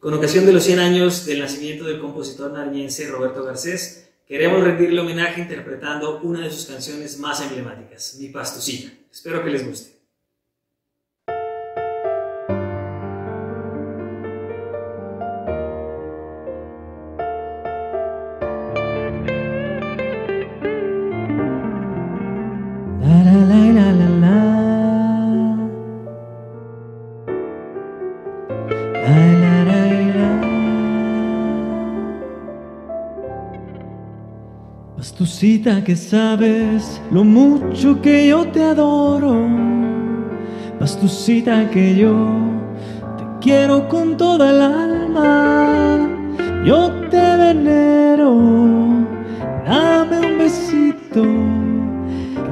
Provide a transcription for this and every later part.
Con ocasión de los 100 años del nacimiento del compositor nariñense Roberto Garcés, queremos rendirle homenaje interpretando una de sus canciones más emblemáticas, Mi Pastucita. Espero que les guste. Pastucita que sabes lo mucho que yo te adoro. Pastucita que yo te quiero con toda el alma. Yo te venero. Dame un besito.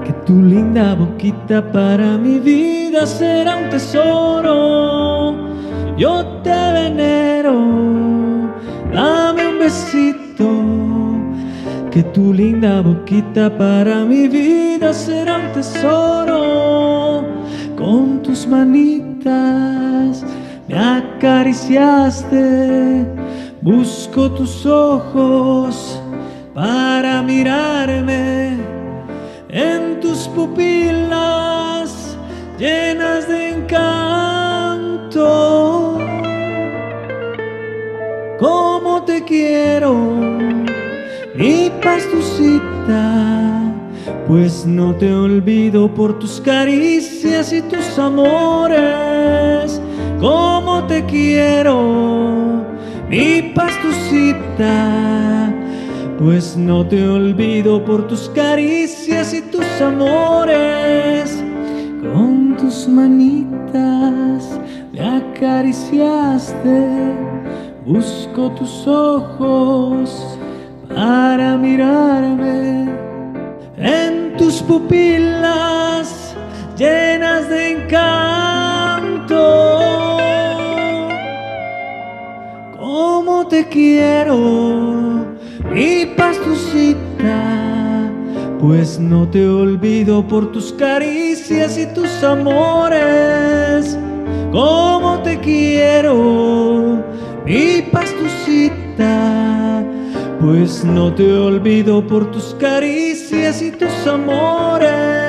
Que tu linda boquita para mi vida será un tesoro. Yo te venero. Linda boquita para mi vida será un tesoro. Con tus manitas me acariciaste, busco tus ojos para mirarme en tus pupilas llenas de encanto. Como te quiero mi pastucita, pues no te olvido por tus caricias y tus amores, como te quiero, mi pastucita, pues no te olvido por tus caricias y tus amores, con tus manitas me acariciaste, busco tus ojos para mirarme en tus pupilas llenas de encanto. Como te quiero, mi pastucita, pues no te olvido por tus caricias y tus amores. Como te quiero, mi pastucita pues no te olvido por tus caricias y tus amores.